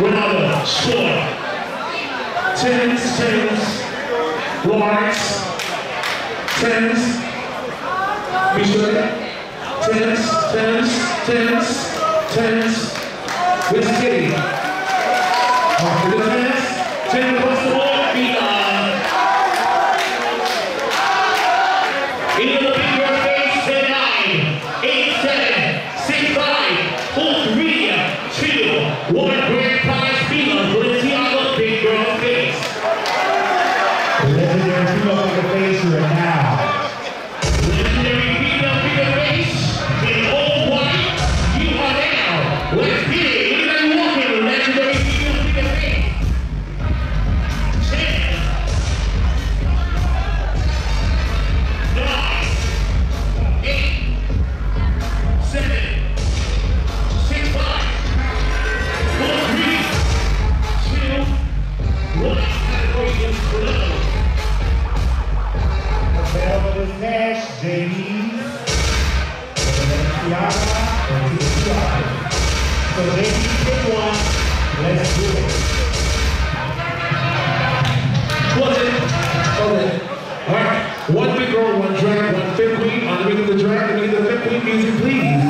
Ronaldo, score. Tens, tens, Lawrence, tens, Bishop, tens, tens, tens, tens, with Kitty. JD. Balenciaga and Balenciaga. So JD, pick one. Let's do it. Was it? Okay. All right. One big girl, one drag, one femme queen. On the ring of the drag, the ring of the femme queen music, please.